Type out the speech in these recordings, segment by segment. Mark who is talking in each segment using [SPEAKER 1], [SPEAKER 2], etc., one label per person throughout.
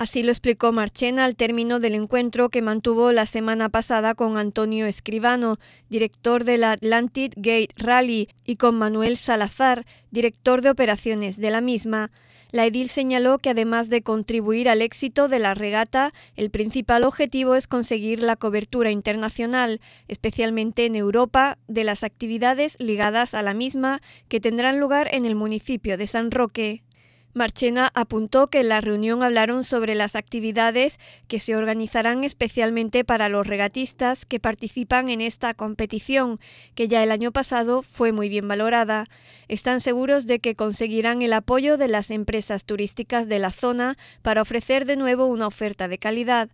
[SPEAKER 1] Así lo explicó Marchena al término del encuentro que mantuvo la semana pasada con Antonio Escribano, director del Atlantic Gate Rally, y con Manuel Salazar, director de operaciones de la misma. La edil señaló que además de contribuir al éxito de la regata, el principal objetivo es conseguir la cobertura internacional, especialmente en Europa, de las actividades ligadas a la misma que tendrán lugar en el municipio de San Roque. Marchena apuntó que en la reunión hablaron sobre las actividades que se organizarán especialmente para los regatistas que participan en esta competición, que ya el año pasado fue muy bien valorada. Están seguros de que conseguirán el apoyo de las empresas turísticas de la zona para ofrecer de nuevo una oferta de calidad.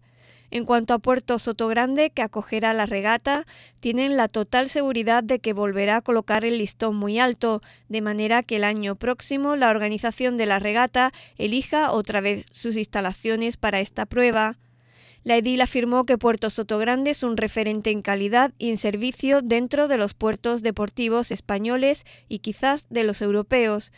[SPEAKER 1] En cuanto a Puerto Sotogrande, que acogerá la regata, tienen la total seguridad de que volverá a colocar el listón muy alto, de manera que el año próximo la organización de la regata elija otra vez sus instalaciones para esta prueba. La edil afirmó que Puerto Sotogrande es un referente en calidad y en servicio dentro de los puertos deportivos españoles y quizás de los europeos.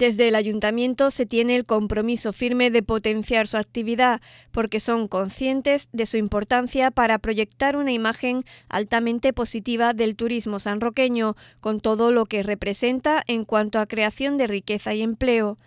[SPEAKER 1] Desde el ayuntamiento se tiene el compromiso firme de potenciar su actividad porque son conscientes de su importancia para proyectar una imagen altamente positiva del turismo sanroqueño, con todo lo que representa en cuanto a creación de riqueza y empleo.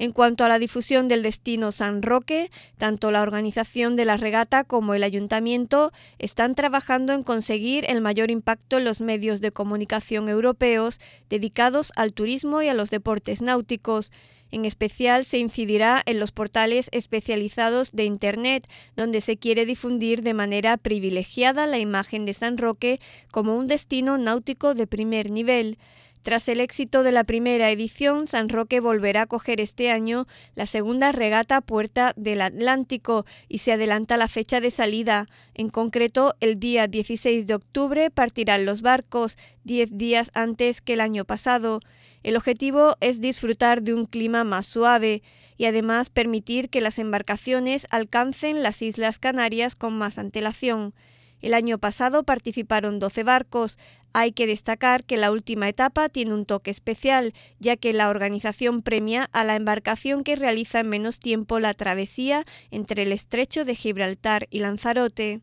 [SPEAKER 1] En cuanto a la difusión del destino San Roque, tanto la organización de la regata como el ayuntamiento están trabajando en conseguir el mayor impacto en los medios de comunicación europeos dedicados al turismo y a los deportes náuticos. En especial se incidirá en los portales especializados de Internet, donde se quiere difundir de manera privilegiada la imagen de San Roque como un destino náutico de primer nivel. Tras el éxito de la primera edición, San Roque volverá a coger este año la segunda regata Puerta del Atlántico y se adelanta la fecha de salida. En concreto, el día 16 de octubre partirán los barcos, 10 días antes que el año pasado. El objetivo es disfrutar de un clima más suave y además permitir que las embarcaciones alcancen las Islas Canarias con más antelación. El año pasado participaron 12 barcos. Hay que destacar que la última etapa tiene un toque especial, ya que la organización premia a la embarcación que realiza en menos tiempo la travesía entre el estrecho de Gibraltar y Lanzarote.